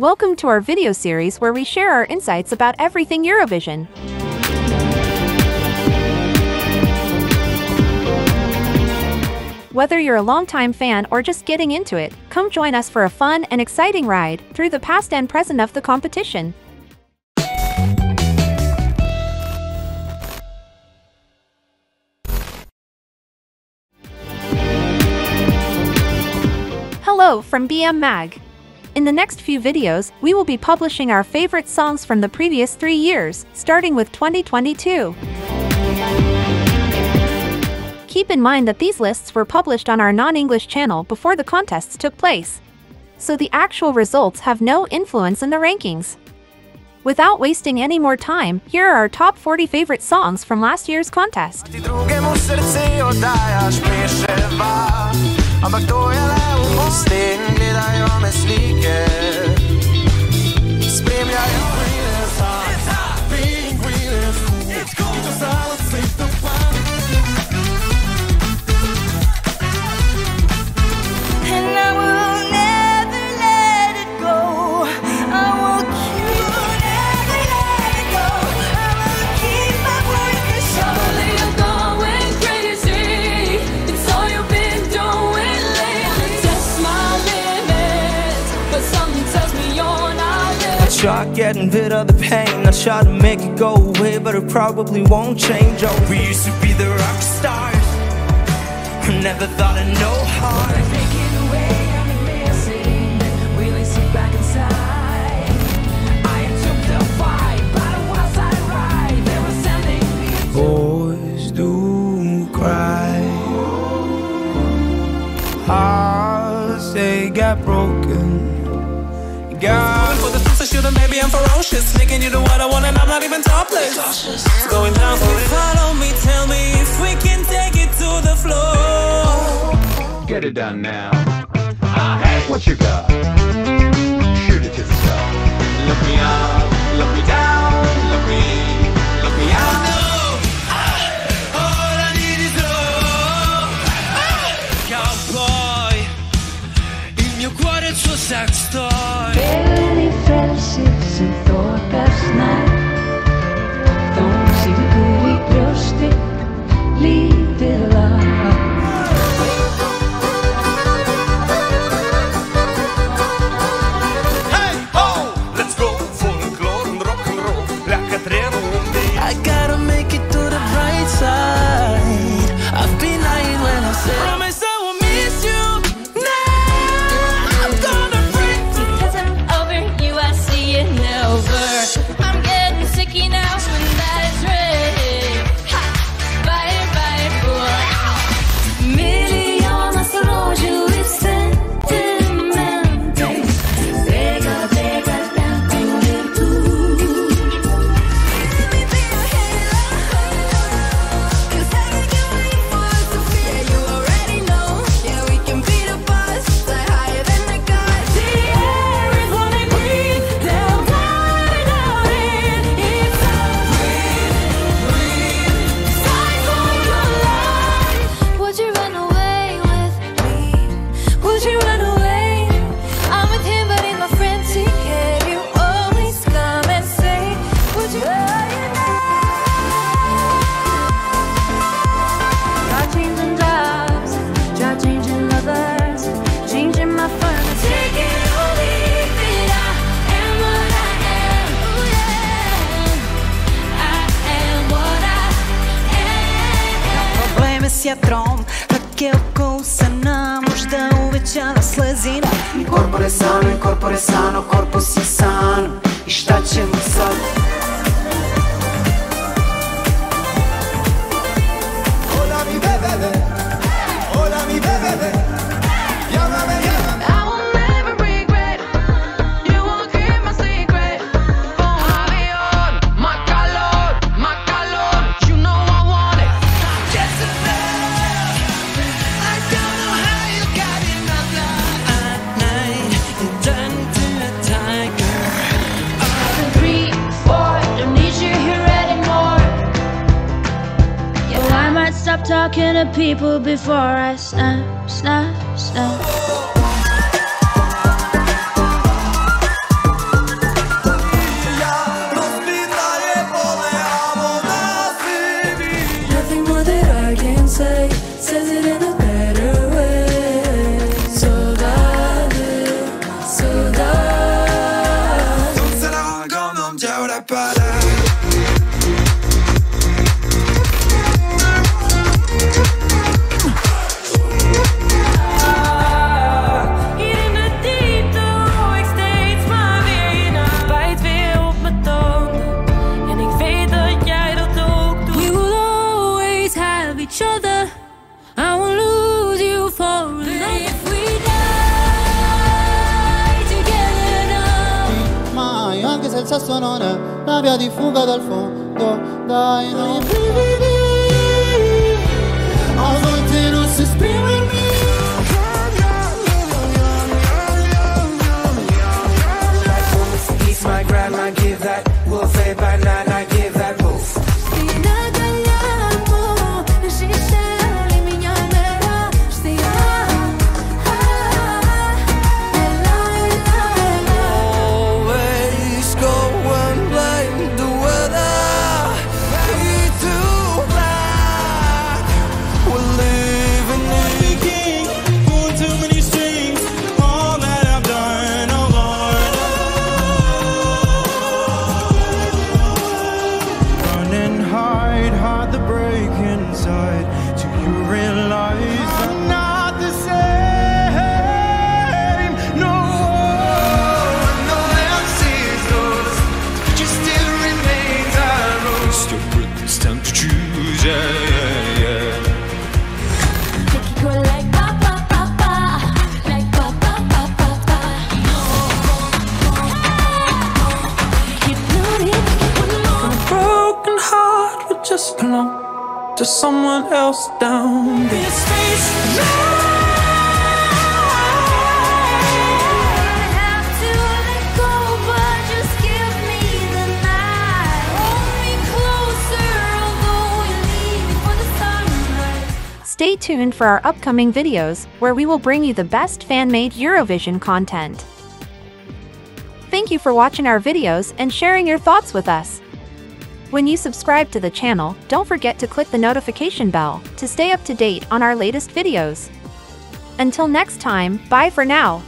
Welcome to our video series where we share our insights about everything Eurovision. Whether you're a longtime fan or just getting into it, come join us for a fun and exciting ride through the past and present of the competition. Hello from BM Mag. In the next few videos, we will be publishing our favorite songs from the previous three years, starting with 2022. Keep in mind that these lists were published on our non-English channel before the contests took place. So the actual results have no influence in the rankings. Without wasting any more time, here are our top 40 favorite songs from last year's contest. Me slike Try getting rid of the pain. I try to make it go away But it probably won't change. Oh, we used to be the rock stars. I never thought of no harm Boys do cry. Hearts they got broken God for the truth, I should've, maybe I'm ferocious. Sneaking you to what I want and I'm not even topless. It's going down for it. Follow me, tell me if we can take it to the floor. Get it done now. Uh, hey, what you got? Shoot it to the sky. Look me up, look me down, look me, look me out Cowboy, il mio cuore il suo sex toy vjetrom oko usana, možda uvećana slezina Ni corpore sano, ni sano, korpus je san I šta ćemo sad? Talking to people before I snap, snap, snap adesso non è la via di fuga dal fondo Dai, non to someone else down this space. have to let go, but just give me the night. Hold me closer, although you leave me for the sunrise. Stay tuned for our upcoming videos, where we will bring you the best fan-made Eurovision content. Thank you for watching our videos and sharing your thoughts with us. When you subscribe to the channel, don't forget to click the notification bell to stay up to date on our latest videos. Until next time, bye for now.